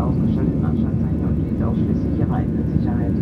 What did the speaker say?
ausgestatteten Anschlagzeichen und diente ausschließlich ihre eigene Sicherheit.